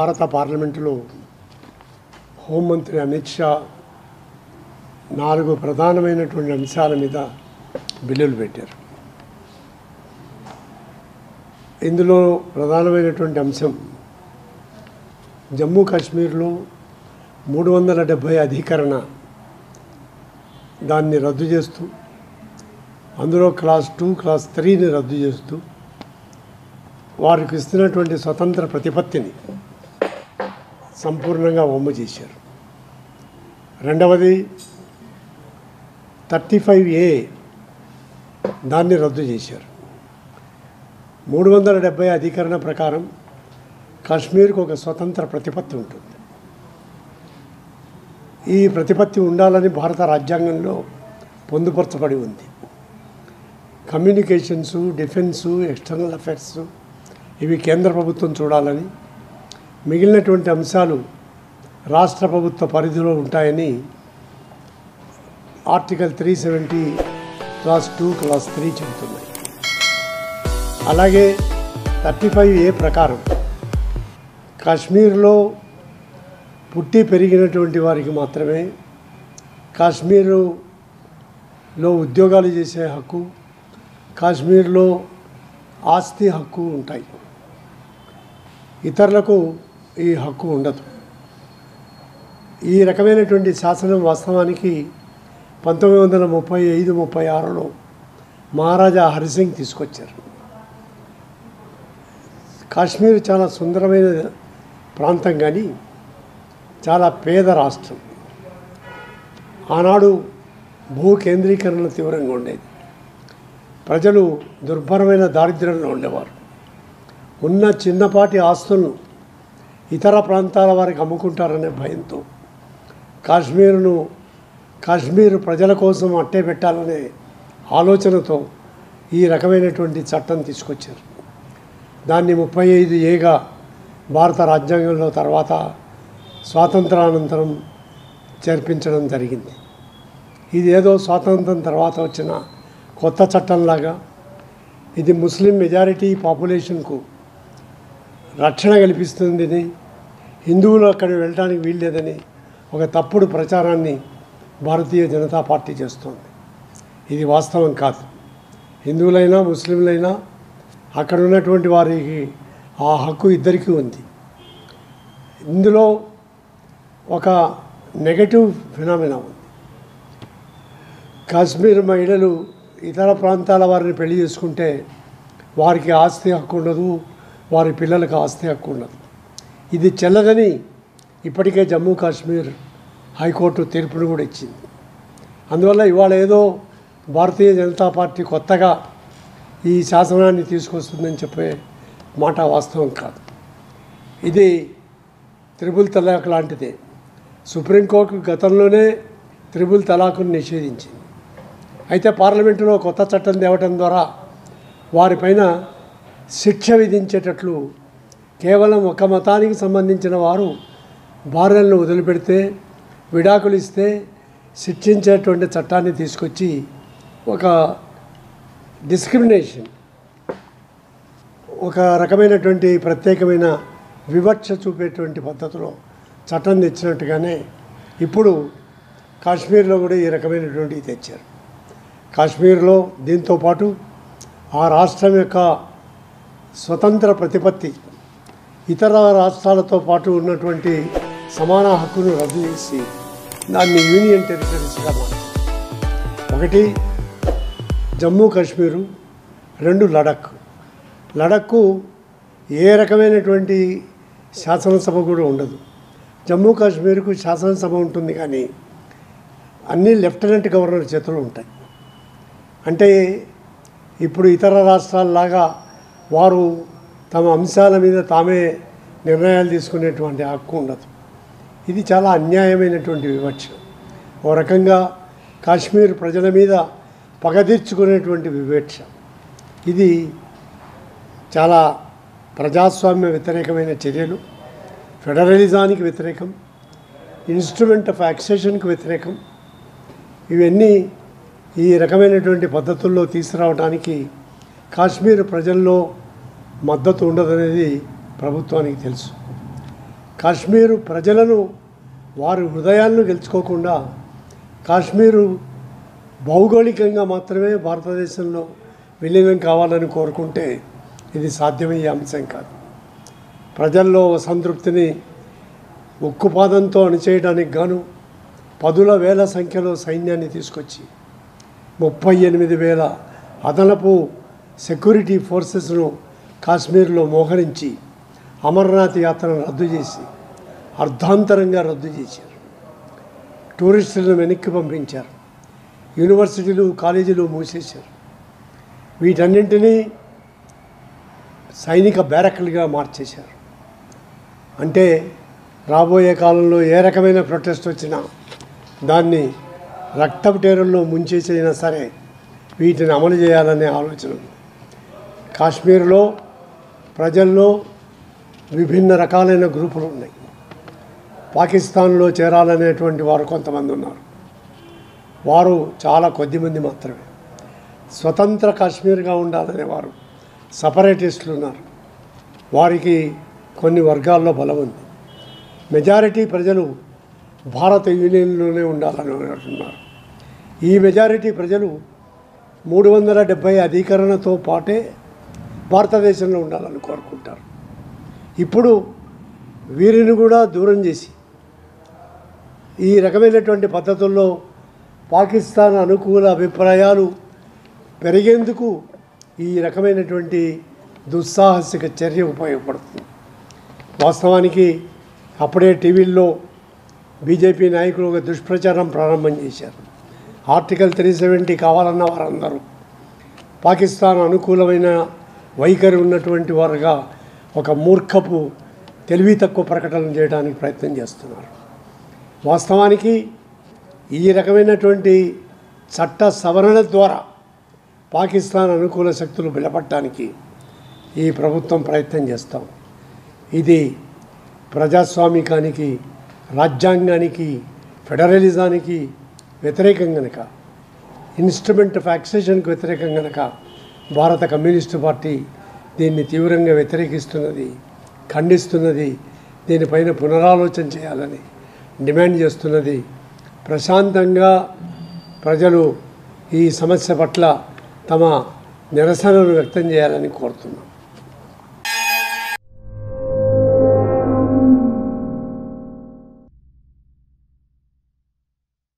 భారత పార్లమెంటులో హోంమంత్రి అమిత్ షా నాలుగు ప్రధానమైనటువంటి అంశాల మీద బిల్లులు పెట్టారు. ఇందులో ప్రధానమైనటువంటి అంశం జమ్మూ కాశ్మీర్లో మూడు వందల డెబ్భై అధికరణ దాన్ని రద్దు చేస్తూ అందులో క్లాస్ టూ క్లాస్ త్రీని రద్దు చేస్తూ వారికి ఇస్తున్నటువంటి స్వతంత్ర ప్రతిపత్తిని సంపూర్ణంగా వమ్ము చేశారు. రెండవది థర్టీ ఫైవ్ ఏ దాన్ని రద్దు చేశారు. మూడు వందల డెబ్బై అధికరణ ప్రకారం కాశ్మీర్కు ఒక స్వతంత్ర ప్రతిపత్తి ఉంటుంది. ఈ ప్రతిపత్తి ఉండాలని భారత రాజ్యాంగంలో పొందుపరచబడి ఉంది. కమ్యూనికేషన్సు డిఫెన్సు ఎక్స్టర్నల్ అఫైర్స్ ఇవి కేంద్ర ప్రభుత్వం చూడాలని మిగిలినటువంటి అంశాలు రాష్ట్ర ప్రభుత్వ పరిధిలో ఉంటాయని article three seventy clause two clause three చెబుతున్నాయి. అలాగే థర్టీ ఫైవ్ ఏ ప్రకారం కాశ్మీర్లో పుట్టి పెరిగినటువంటి వారికి మాత్రమే కాశ్మీరులో ఉద్యోగాలు చేసే హక్కు కాశ్మీర్లో ఆస్తి హక్కు ఉంటాయి. ఇతరులకు ఈ హక్కు ఉండదు. ఈ రకమైనటువంటి శాసనం వాస్తవానికి పంతొమ్మిది వందల ముప్పై ఐదు ముప్పై ఆరులో మహారాజా హరిసింగ్ తీసుకొచ్చారు. కాశ్మీర్ చాలా సుందరమైన ప్రాంతం కానీ చాలా పేద రాష్ట్రం. ఆనాడు భూ కేంద్రీకరణ తీవ్రంగా ఉండేది. ప్రజలు దుర్భరమైన దారిద్ర్యంలో ఉండేవారు. ఉన్న చిన్నపాటి ఆస్తులను ఇతర ప్రాంతాల వారికి అమ్ముకుంటారనే భయంతో కాశ్మీరును కాశ్మీర్ ప్రజల కోసం అట్టే పెట్టాలనే ఆలోచనతో ఈ రకమైనటువంటి చట్టం తీసుకొచ్చారు. దాన్ని ముప్పై ఐదు ఏగా భారత రాజ్యాంగంలో తర్వాత స్వాతంత్రానంతరం చేర్పించడం జరిగింది. ఇది ఏదో స్వాతంత్రం తర్వాత వచ్చిన కొత్త చట్టంలాగా ఇది ముస్లిం మెజారిటీ పాపులేషన్కు రక్షణ కల్పిస్తుందని హిందువులు అక్కడ వెళ్ళడానికి వీల్లేదని ఒక తప్పుడు ప్రచారాన్ని భారతీయ జనతా పార్టీ చేస్తోంది. ఇది వాస్తవం కాదు. హిందువులైనా ముస్లింలైనా అక్కడ ఉన్నటువంటి వారికి ఆ హక్కు ఇద్దరికీ ఉంది. ఇందులో ఒక నెగటివ్ ఫినామినా ఉంది. కాశ్మీర్ మహిళలు ఇతర ప్రాంతాల వారిని పెళ్ళి చేసుకుంటే వారికి ఆస్తి హక్కు ఉండదు వారి పిల్లలకు ఆస్తి హక్కు ఉండదు ఇది చెల్లదని ఇప్పటికే జమ్మూ కాశ్మీర్ హైకోర్టు తీర్పును కూడా ఇచ్చింది. అందువల్ల ఇవాళ ఏదో భారతీయ జనతా పార్టీ కొత్తగా ఈ శాసనాన్ని తీసుకొస్తుందని చెప్పే మాట వాస్తవం కాదు. ఇది త్రిబుల్ తలాక్ లాంటిదే. సుప్రీంకోర్టు గతంలోనే త్రిబుల్ తలాకును నిషేధించింది. అయితే పార్లమెంటులో కొత్త చట్టం తేవటం ద్వారా వారిపైన శిక్ష విధించేటట్లు కేవలం ఒక మతానికి సంబంధించిన వారు భార్యలను వదిలిపెడితే విడాకులు ఇస్తే శిక్షించేటువంటి చట్టాన్ని తీసుకొచ్చి ఒక డిస్క్రిమినేషన్ ఒక రకమైనటువంటి ప్రత్యేకమైన వివక్ష చూపేటువంటి పద్ధతిలో చట్టం తెచ్చినట్టుగానే ఇప్పుడు కాశ్మీర్లో కూడా ఈ రకమైనటువంటివి తెచ్చారు. కాశ్మీర్లో దీంతో పాటు ఆ రాష్ట్రం యొక్క స్వతంత్ర ప్రతిపత్తి. ఇతర రాష్ట్రాలతో పాటు ఉన్నటువంటి సమాన హక్కును రద్దు చేసి దాన్ని యూనియన్ టెరిటరీస్గా మార్చారు. ఒకటి జమ్మూ కాశ్మీరు రెండు లడక్. లడక్కు ఏ రకమైనటువంటి శాసనసభ కూడా ఉండదు. జమ్మూ కాశ్మీర్కు శాసనసభ ఉంటుంది కానీ అన్ని లెఫ్టినెంట్ గవర్నర్ చేతులు ఉంటాయి. అంటే ఇప్పుడు ఇతర రాష్ట్రాల్లాగా వారు తమ అంశాల మీద తామే నిర్ణయాలు తీసుకునేటువంటి హక్కు ఉండదు. ఇది చాలా అన్యాయమైనటువంటి వివక్ష. ఓ రకంగా కాశ్మీర్ ప్రజల మీద పగదీర్చుకునేటువంటి వివక్ష. ఇది చాలా ప్రజాస్వామ్య వ్యతిరేకమైన చర్యలు ఫెడరలిజానికి వ్యతిరేకం ఇన్స్ట్రుమెంట్ ఆఫ్ యాక్సేషన్కి వ్యతిరేకం. ఇవన్నీ ఈ రకమైనటువంటి పద్ధతుల్లో తీసుకురావడానికి కాశ్మీర్ ప్రజల్లో మద్దతు ఉండదనేది ప్రభుత్వానికి తెలుసు. కాశ్మీరు ప్రజలను వారి హృదయాలను గెలుచుకోకుండా కాశ్మీరు భౌగోళికంగా మాత్రమే భారతదేశంలో విలీనం కావాలని కోరుకుంటే ఇది సాధ్యమయ్యే అంశం కాదు. ప్రజల్లో సంతృప్తిని ఉక్కుపాదంతో అణిచేయడానికి గాను పదుల వేల సంఖ్యలో సైన్యాన్ని తీసుకొచ్చి ముప్పై ఎనిమిది వేల అదనపు సెక్యూరిటీ ఫోర్సెస్ను కాశ్మీర్లో మోహరించి అమర్నాథ్ యాత్రను రద్దు చేసి అర్ధాంతరంగా రద్దు చేశారు. టూరిస్టులను వెనక్కి పంపించారు. యూనివర్సిటీలు కాలేజీలు మూసేశారు. వీటన్నింటినీ సైనిక బ్యారక్లుగా మార్చేశారు. అంటే రాబోయే కాలంలో ఏ రకమైన ప్రొటెస్ట్ వచ్చినా దాన్ని రక్తపు టేరుల్లో ముంచేసైనా సరే వీటిని అమలు చేయాలనే ఆలోచన ఉంది. కాశ్మీర్లో ప్రజల్లో విభిన్న రకాలైన గ్రూపులు ఉన్నాయి. పాకిస్తాన్లో చేరాలనేటువంటి వారు కొంతమంది ఉన్నారు. వారు చాలా కొద్దిమంది మాత్రమే. స్వతంత్ర కాశ్మీర్గా ఉండాలనే వారు సపరేటిస్టులు ఉన్నారు. వారికి కొన్ని వర్గాల్లో బలం ఉంది. మెజారిటీ ప్రజలు భారత యూనియన్లోనే ఉండాలని అంటున్నారు. ఈ మెజారిటీ ప్రజలు మూడు వందల డెబ్భై అధికరణతో పాటే భారతదేశంలో ఉండాలని కోరుకుంటారు. ఇప్పుడు వీరిని కూడా దూరం చేసి ఈ రకమైనటువంటి పద్ధతుల్లో పాకిస్తాన్ అనుకూల అభిప్రాయాలు పెరిగేందుకు ఈ రకమైనటువంటి దుస్సాహసిక చర్య ఉపయోగపడుతుంది. వాస్తవానికి అప్పుడే టీవీల్లో బీజేపీ నాయకులు ఒక దుష్ప్రచారం ప్రారంభం చేశారు. ఆర్టికల్ త్రీ సెవెంటీ కావాలన్న వారందరూ పాకిస్తాన్ అనుకూలమైన వైఖరి ఉన్నటువంటి వారుగా ఒక మూర్ఖపు తెలివి తక్కువ ప్రకటన చేయడానికి ప్రయత్నం చేస్తున్నారు. వాస్తవానికి ఈ రకమైనటువంటి చట్ట సవరణ ద్వారా పాకిస్తాన్ అనుకూల శక్తులు బలపడటానికి ఈ ప్రభుత్వం ప్రయత్నం చేస్తాం. ఇది ప్రజాస్వామికానికి రాజ్యాంగానికి ఫెడరలిజానికి వ్యతిరేకం గనక ఇన్స్ట్రుమెంట్ ఆఫ్ యాక్సేషన్కి వ్యతిరేకం గనక భారత కమ్యూనిస్టు పార్టీ దీన్ని తీవ్రంగా వ్యతిరేకిస్తున్నది ఖండిస్తున్నది దీనిపైన పునరాలోచన చేయాలని డిమాండ్ చేస్తున్నది. ప్రశాంతంగా ప్రజలు ఈ సమస్య పట్ల తమ నిరసనను వ్యక్తం చేయాలని కోరుతున్నాం.